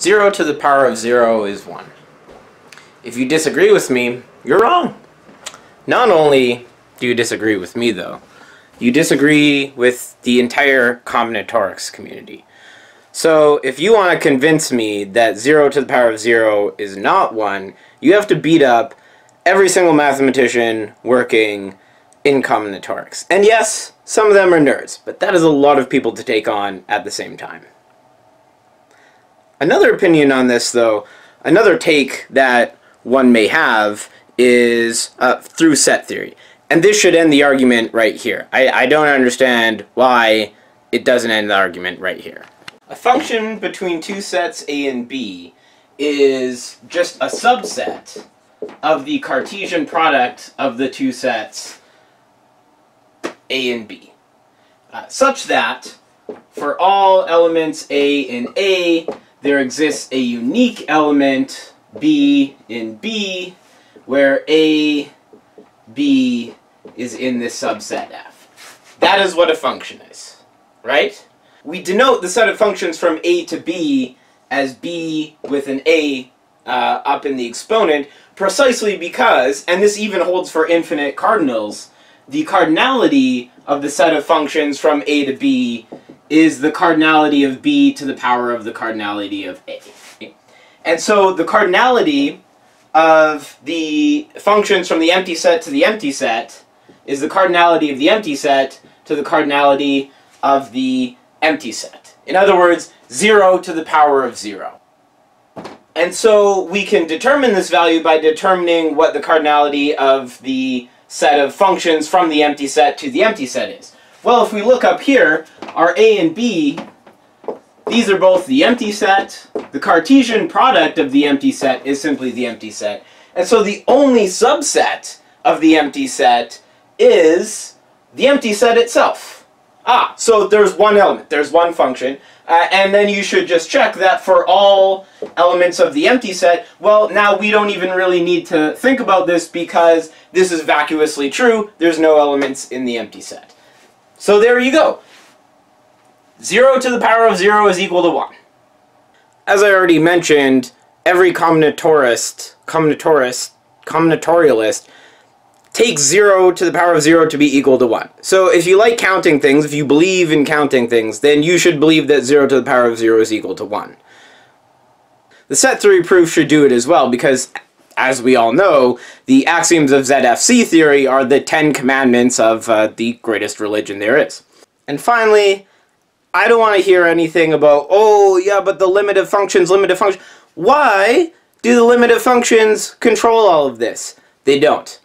0 to the power of 0 is 1. If you disagree with me, you're wrong. Not only do you disagree with me, though, you disagree with the entire combinatorics community. So if you want to convince me that 0 to the power of 0 is not 1, you have to beat up every single mathematician working in combinatorics. And yes, some of them are nerds, but that is a lot of people to take on at the same time. Another opinion on this, though, another take that one may have is uh, through set theory. And this should end the argument right here. I, I don't understand why it doesn't end the argument right here. A function between two sets A and B is just a subset of the Cartesian product of the two sets A and B. Uh, such that for all elements A in A, there exists a unique element B in B, where A, B is in this subset F. That is what a function is, right? We denote the set of functions from A to B as B with an A uh, up in the exponent precisely because, and this even holds for infinite cardinals, the cardinality of the set of functions from A to B is the cardinality of B to the power of the cardinality of A. And so the cardinality of the functions from the empty set to the empty set is the cardinality of the empty set to the cardinality of the empty set. In other words, 0 to the power of 0. And so we can determine this value by determining what the cardinality of the set of functions from the empty set to the empty set is. Well, if we look up here, our A and B, these are both the empty set. The Cartesian product of the empty set is simply the empty set. And so the only subset of the empty set is the empty set itself. Ah, so there's one element, there's one function, uh, and then you should just check that for all elements of the empty set, well, now we don't even really need to think about this because this is vacuously true, there's no elements in the empty set. So there you go. 0 to the power of 0 is equal to 1. As I already mentioned, every combinatorist, combinatorist, combinatorialist takes 0 to the power of 0 to be equal to 1. So if you like counting things, if you believe in counting things, then you should believe that 0 to the power of 0 is equal to 1. The set theory proof should do it as well, because as we all know, the axioms of ZFC theory are the Ten Commandments of uh, the greatest religion there is. And finally, I don't want to hear anything about, oh, yeah, but the limit of functions, limit of functions. Why do the limit of functions control all of this? They don't.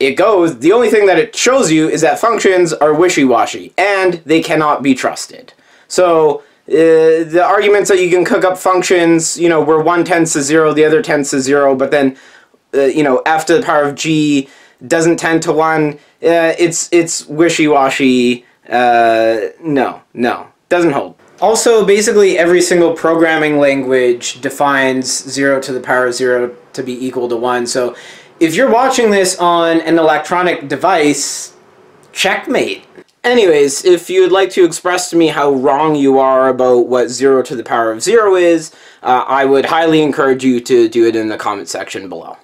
It goes, the only thing that it shows you is that functions are wishy-washy, and they cannot be trusted. So, uh, the arguments that you can cook up functions, you know, where one tends to zero, the other tends to zero, but then, uh, you know, f to the power of g doesn't tend to one, uh, it's, it's wishy-washy, uh, no, no, doesn't hold. Also, basically every single programming language defines 0 to the power of 0 to be equal to 1, so if you're watching this on an electronic device, checkmate. Anyways, if you'd like to express to me how wrong you are about what 0 to the power of 0 is, uh, I would highly encourage you to do it in the comment section below.